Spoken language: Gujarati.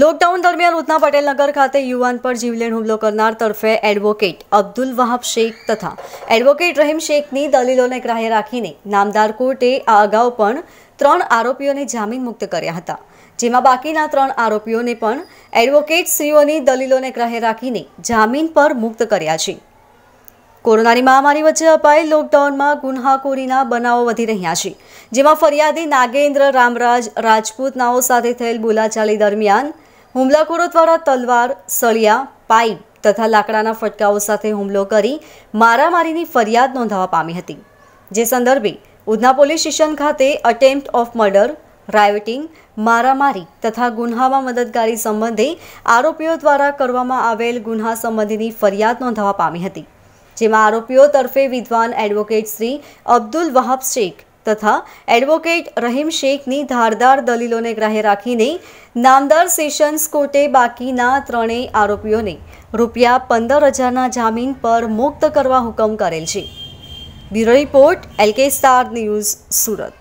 લોકડાઉન દરમિયાન ઉધના પટેલનગર ખાતે યુવાન પર જીવલેણ હુમલો કરનાર તરફે એડવોકેટ અબ્દુલ વહાબ શેખ તથા એડવોકેટ રહીમ શેખની દલીલોને ગ્રાહ્ય રાખીને નામદાર કોર્ટે આ અગાઉ પણ ત્રણ આરોપીઓને જામીન મુક્ત કર્યા હતા. જેમાં બાકીના ત્રણ આરોપીઓને પણ એડવોકેટ શ્રીઓની દલીલોને ગ્રાહ્ય રાખીને જામીન પર મુક્ત કર્યા છે. કોરોનાની મહામારી વચ્ચે અપાયેલ લોકડાઉનમાં ગુન્હાખોરીના બનાવો વધી રહ્યા છે. જેમાં ફરિયાદી નાગેન્દ્ર રામરાજ રાજપૂતનાઓ સાથે થયેલ બોલાચાલી દરમિયાન હુમલાખોરો દ્વારા તલવાર, સળિયા, પાઇપ તથા લાકડાના ફટકાઓ સાથે હુમલો કરી મારામારીની ફરિયાદ નોંધાવા પામી હતી. જે સંદર્ભે ઉધના પોલીસ સ્ટેશન ખાતે અટેમ્પ્ટ ઓફ મર્ડર રાયોટિંગ મારામારી તથા ગુન્હામાં મદદગારી સંબંધે આરોપીઓ દ્વારા કરવામાં આવેલ ગુન્હા સંબંધીની ફરિયાદ નોંધાવા પામી હતી. જેમાં આરોપીઓ તરફે વિદ્વાન એડવોકેટ શ્રી અબ્દુલ વહાબ શેખ તથા એડવોકેટ રહીમ શેખની ધારદાર દલીલોને ગ્રાહ્ય રાખીને નામદાર સેશન્સ કોર્ટે બાકીના ત્રણેય આરોપીઓને રૂપિયા પંદર હજારના જામીન પર મુક્ત કરવા હુકમ કરેલ છે. Bureau report LK star news Surat.